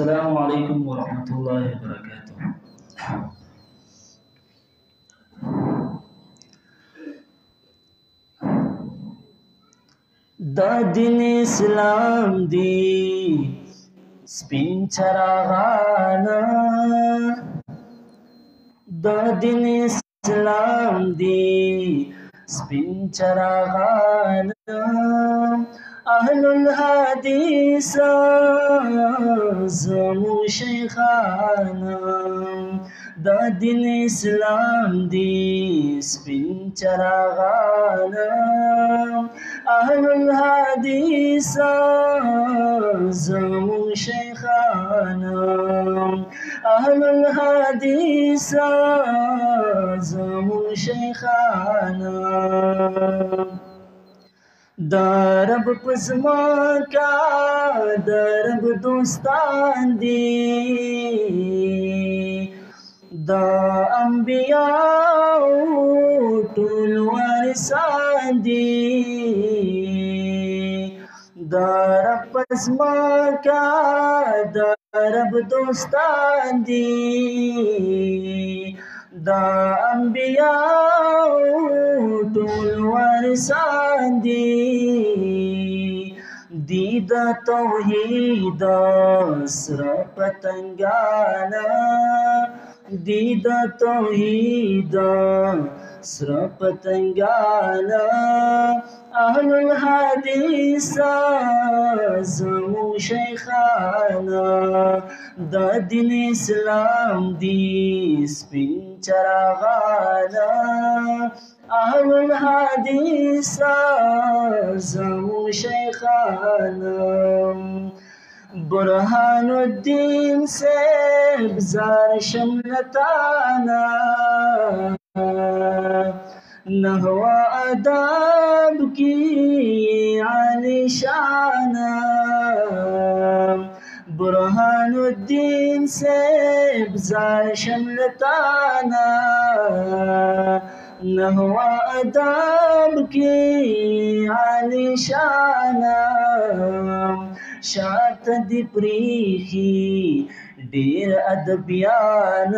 السلام عليكم ورحمة الله وبركاته دا دین اسلام دی سپین چراغانا دا دین اسلام دی سپین چراغانا أهل الحديث زمو شیخانا دا دین اسلام دی سپین چراغانا أهل الحديث زمو شیخانا أهل الحديث زمو شیخانا د رب پزما کا د رب دوستان دی. د انبیاء ټول ورسان دی. د رب پزما کا د رب دوستان دی. دا انبیاء ټول ورسان دي دي د توحید سر پتنګانا دي د توحید سر پتنګانا أهل الحديث زمو شیخانا. د دین اسلام دی سپین چراغانا. أهل الحديث زمو شیخانا. برهان الدين سيب زار شملتانا. نحو ادب کی علی شانا برهان الدين سيب زار شملتانا. نحو ادب کی علی شانا شات دی پریخی ډیر ادبیان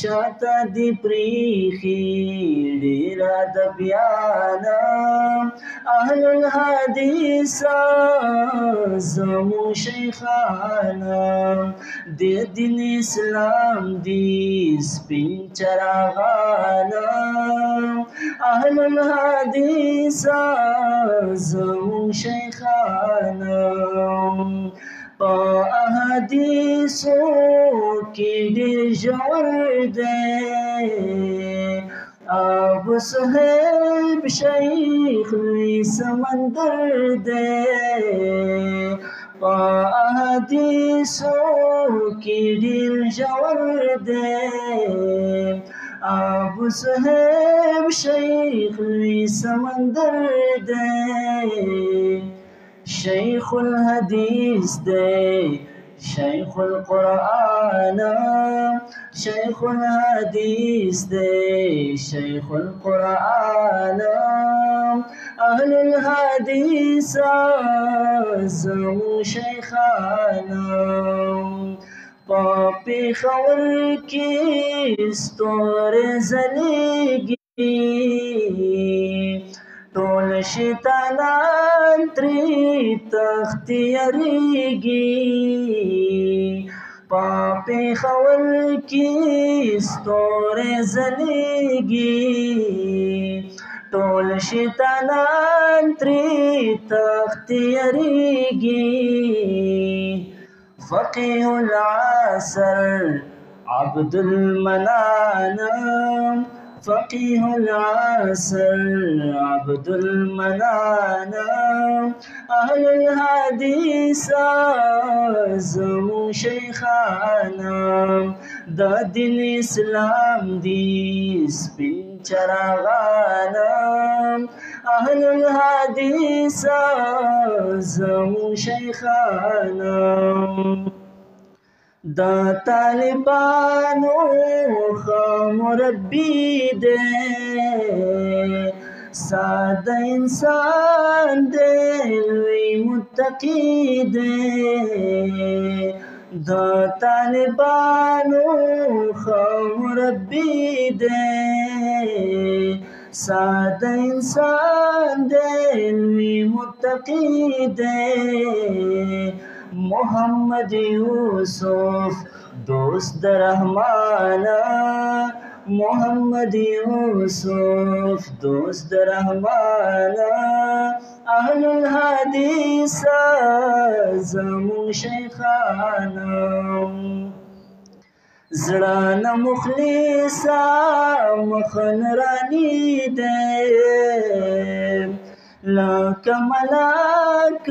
شات دی پریخی ډیر ادبیان أهل الحديث زمو شیخانا د دین إسلام دی سپین چراغانا أهل الحديث زمو شیخانا احادیثوں کی دشور دے۔ آب صحیب شیخ سمندر دے۔ احادیثوں کی دشور دے۔ آب صحیب شیخ سمندر دے۔ شيخ الحديث دي شيخ القرآن شيخ الحديث دي شيخ القرآن. أهل الحديث زمو شيخانا. پاپی خور کی ستور ټول شیطانان تری تختیریږي پاپې خول کې ستورې زلیږي ټول شیطانان تری تختیریږي فقيه العصر عبد المنان فقيه العصر عبد المنان أهل الحديث زمو شيخانا. دا دین اسلام دی سپین چراغانا أهل الحديث زمو شیخانا دا طالبانو خمربی دے ساده انسان دے لوی متقی دے دا طالبانو خمربی دے ساده انسان دے لوی متقی دے محمد یوسف دوست رحمان محمد یوسف دوست رحمان أهل الحدیث زمون شیخانم زړه مخلصا مخن رانی لکه ملاک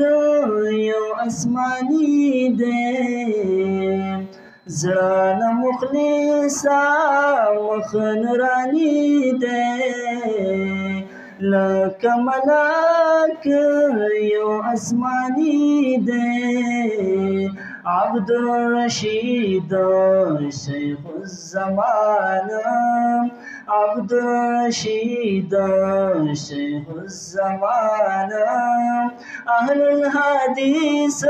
یو اسمانی دے زړه مخلصا مخ نورانی دی لکه ملاک یو اسمانی دی عبد الرشید شیخ الزمان. عبد الرشید شیخ الزمان. أهل الحديث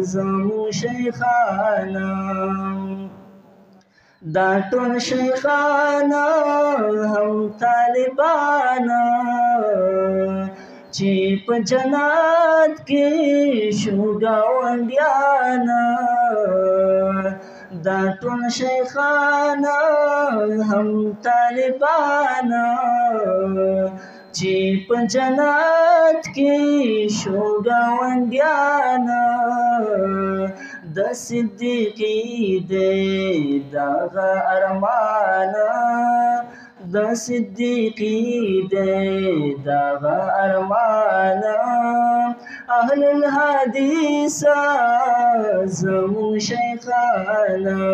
زمو شیخانا دا ټول شیخانا هم طالبانا. چې په جنات کې شوګاونډیانا دا ټول شیخان هم طالبان چې په جنات کې شوګاونډیان د صدیقې دې دا ارمان د صدیقی دې دغه ارمانا أهل الحديث زمو شیخانا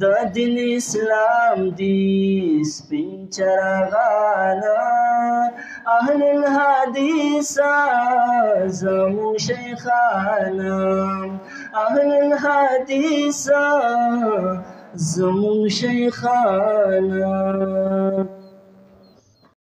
د دین اسلام دی سپین چراغانا أهل الحدیث زمو شیخانا أهل الحدیث زمو شیخانا